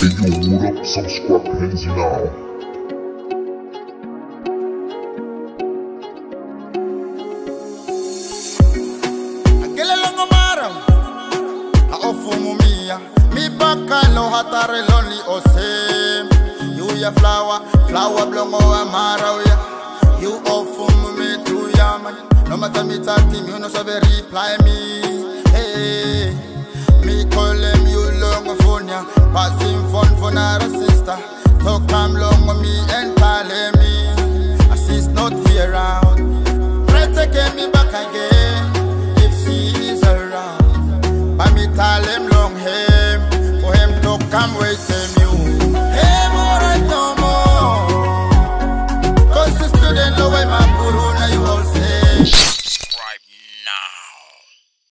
Hey yo, what up? Some squad hands now. Lonely oh, ose You ya flower Flower blongo a mara oh, ya You oh, ofumu me tu ya man No matter me talk him You no sabe reply me. Hey Me call him you long phone ya down or a sister. So come along with me and follow me. A not here out. Try to get me back again if she is around. But me tell him long him for him to come with him. You. Hey, more. Cause the know where my now you all say. Now.